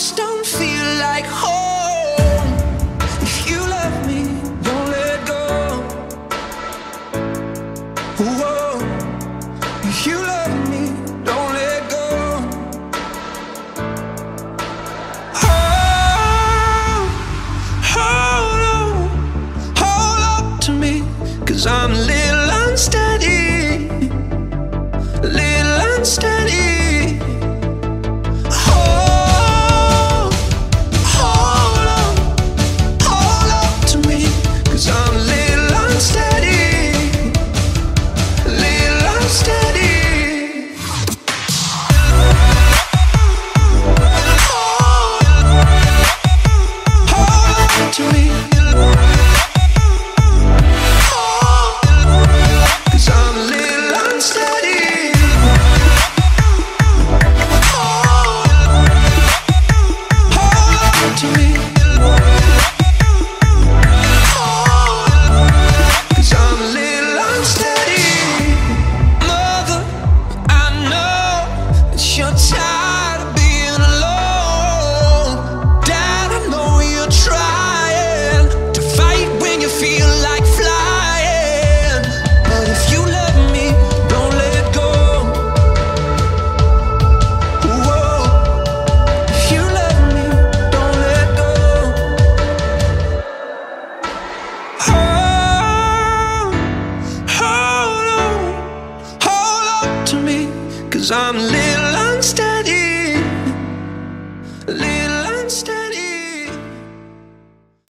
just don't feel like home. If you love me, don't let go. Whoa. If you love me, don't let go. Oh, hold on, hold to I'm a little unsteady. Cause I'm a little unsteady. A Little